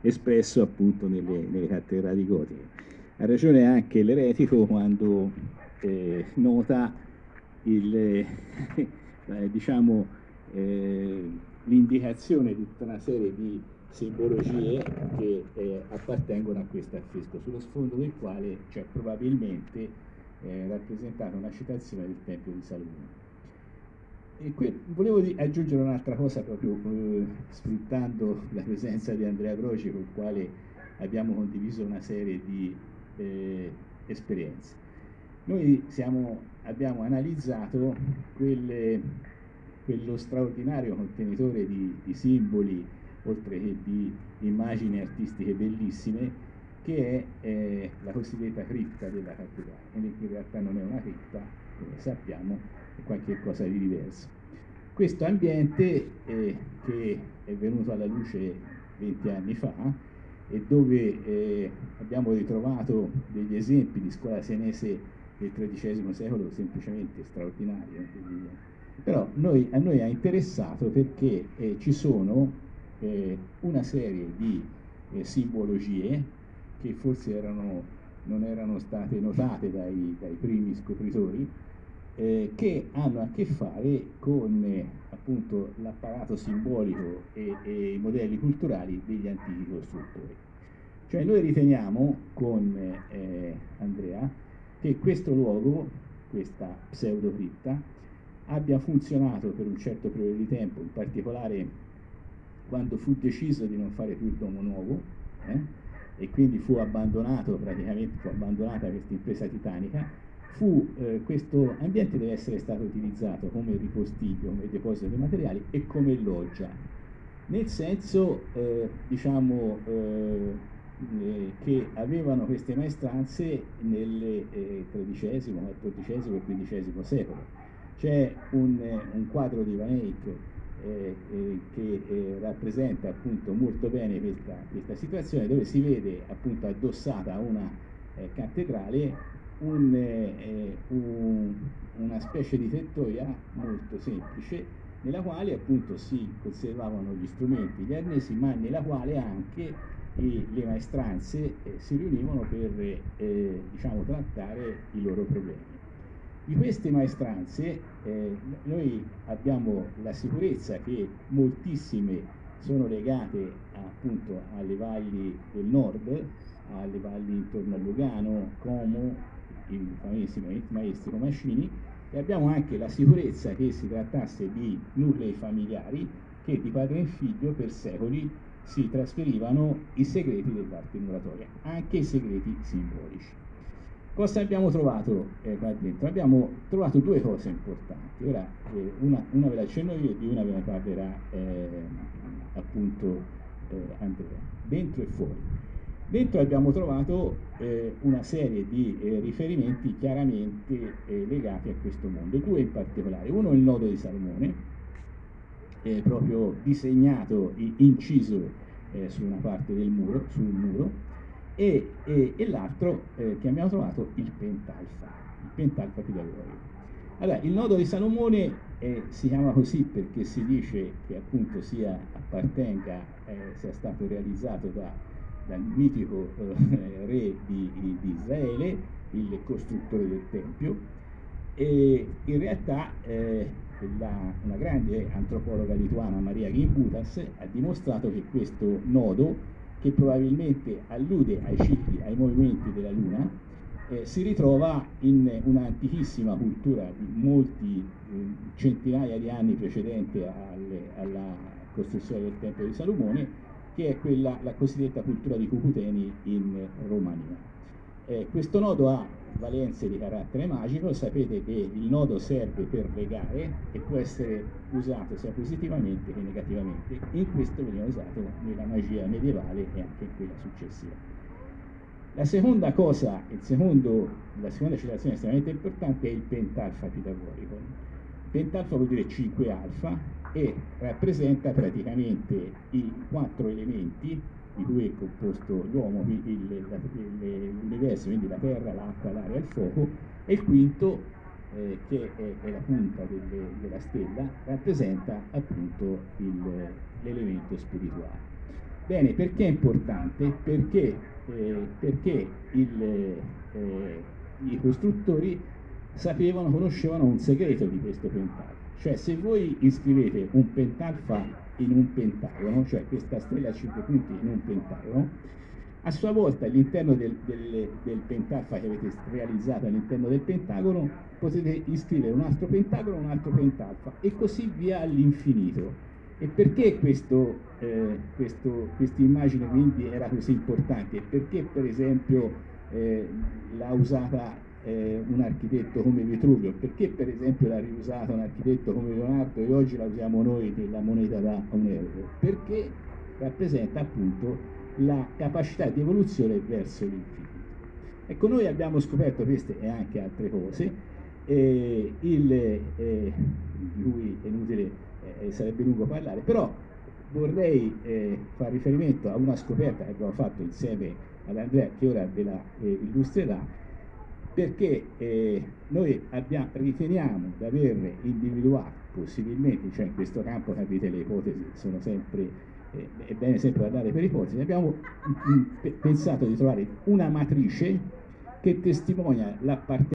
espresso appunto nelle, nelle cattedrali gotiche. Ha ragione anche l'eretico quando eh, nota il, eh, diciamo, eh, l'indicazione di tutta una serie di simbologie che eh, appartengono a questo affresco, sullo sfondo del quale c'è probabilmente eh, rappresentata una citazione del Tempio di Salomone. E qui volevo aggiungere un'altra cosa proprio eh, sfruttando la presenza di Andrea Broci con il quale abbiamo condiviso una serie di eh, esperienze. Noi siamo, abbiamo analizzato quelle, quello straordinario contenitore di, di simboli oltre che di immagini artistiche bellissime, che è eh, la cosiddetta cripta della cattedrale, in realtà non è una cripta, come sappiamo, è qualcosa di diverso. Questo ambiente eh, che è venuto alla luce 20 anni fa e dove eh, abbiamo ritrovato degli esempi di scuola senese del XIII secolo semplicemente straordinari. Eh, Però noi, a noi ha interessato perché eh, ci sono eh, una serie di simbologie che forse erano, non erano state notate dai, dai primi scopritori, eh, che hanno a che fare con eh, appunto l'apparato simbolico e, e, i modelli culturali degli antichi costruttori. Cioè noi riteniamo con eh, Andrea che questo luogo, questa pseudocripta, abbia funzionato per un certo periodo di tempo, in particolare quando fu deciso di non fare più il domo nuovo eh, e quindi fu abbandonato praticamente fu abbandonata questa impresa titanica. Fu eh, questo ambiente deve essere stato utilizzato come ripostiglio, come deposito di materiali e come loggia. Nel senso eh, diciamo eh, eh, che avevano queste maestranze nel XIII, XIV e XV secolo. C'è un, un quadro di Van Eyck eh, eh, che eh, rappresenta appunto molto bene questa, questa, situazione dove si vede appunto addossata a una eh, cattedrale un, eh, un, una specie di tettoia molto semplice nella quale appunto si conservavano gli strumenti, gli arnesi, ma nella quale anche le maestranze eh, si riunivano per diciamo, trattare i loro problemi. Di queste maestranze eh, noi abbiamo la sicurezza che moltissime sono legate appunto alle valli del nord, alle valli intorno a Lugano, Como, i famosissimi maestri Comacini, e abbiamo anche la sicurezza che si trattasse di nuclei familiari che di padre in figlio per secoli si trasferivano i segreti dell'arte muratoria, anche i segreti simbolici. Cosa abbiamo trovato eh, qua dentro? Abbiamo trovato due cose importanti. Ora, eh, una, una, ve la accenno io e di una ve ne parlerà eh, appunto eh, Andrea. Dentro e fuori. Dentro abbiamo trovato eh, una serie di eh, riferimenti chiaramente legati a questo mondo, due in particolare. Uno è il nodo di Salomone, proprio disegnato, inciso su una parte del muro, sul muro, e, e, e l'altro eh, che abbiamo trovato il pentalfa, il pentalfa pitagorico. Allora, il nodo di Salomone eh, si chiama così perché si dice che appunto sia appartenga, eh, sia stato realizzato da, dal mitico eh, re di, di, Israele, il costruttore del Tempio, e in realtà eh, la, una grande antropologa lituana, Maria Gimbutas, ha dimostrato che questo nodo che probabilmente allude ai cicli, ai movimenti della Luna, eh, si ritrova in un'antichissima cultura di molti eh, centinaia di anni precedente alle, alla costruzione del Tempio di Salomone, che è quella, la cosiddetta cultura di Cucuteni in Romania. Eh, questo nodo ha valenze di carattere magico, sapete che il nodo serve per legare e può essere usato sia positivamente che negativamente, in questo veniva usato nella magia medievale e anche in quella successiva. La seconda cosa, secondo, la seconda citazione estremamente importante è il pentalfa pitagorico. Pentalfa vuol dire 5 alfa e rappresenta praticamente i quattro elementi di cui è composto l'uomo, l'universo, quindi la terra, l'acqua, l'aria e il fuoco, e il quinto, eh, che è, è, la punta delle, della stella, rappresenta appunto l'elemento spirituale. Bene, perché è importante? Perché, eh, perché il, eh, i costruttori sapevano, conoscevano un segreto di questo pentalfa. Cioè se voi iscrivete un pentalfa in un pentagono, cioè questa stella a 5 punti in un pentagono, a sua volta all'interno del, del, del, pentalfa che avete realizzato all'interno del pentagono potete iscrivere un altro pentagono, un altro pentalfa e così via all'infinito. E perché questa eh, immagine quindi era così importante? Perché per esempio eh, l'ha usata eh, un architetto come Vitruvio? Perché per esempio l'ha riusata un architetto come Leonardo e oggi la usiamo noi nella moneta da un euro? Perché rappresenta appunto la capacità di evoluzione verso l'infinito. Ecco, noi abbiamo scoperto queste e anche altre cose, eh, il, eh, di cui è inutile, eh, sarebbe lungo parlare, però vorrei eh, fare riferimento a una scoperta che abbiamo fatto insieme ad Andrea, che ora ve la eh, illustrerà, perché eh, noi abbiamo, riteniamo di aver individuato possibilmente, cioè in questo campo capite le ipotesi sono sempre eh, è bene sempre guardare per ipotesi, abbiamo pensato di trovare una matrice che testimonia l'appartenenza